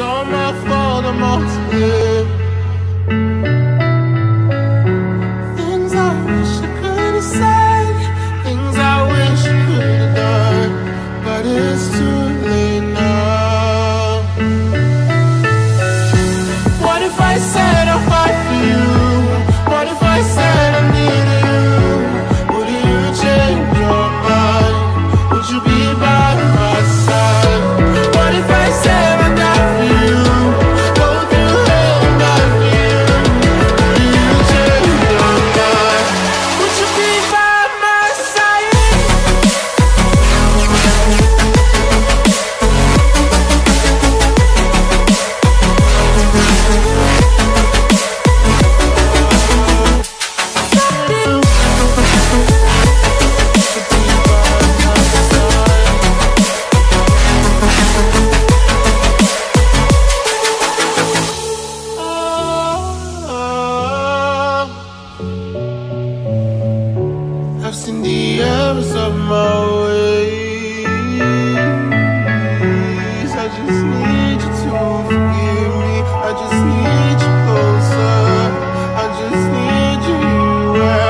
all my fault, I'm all out of my ways. I just need you to forgive me. I just need you closer. I just need you.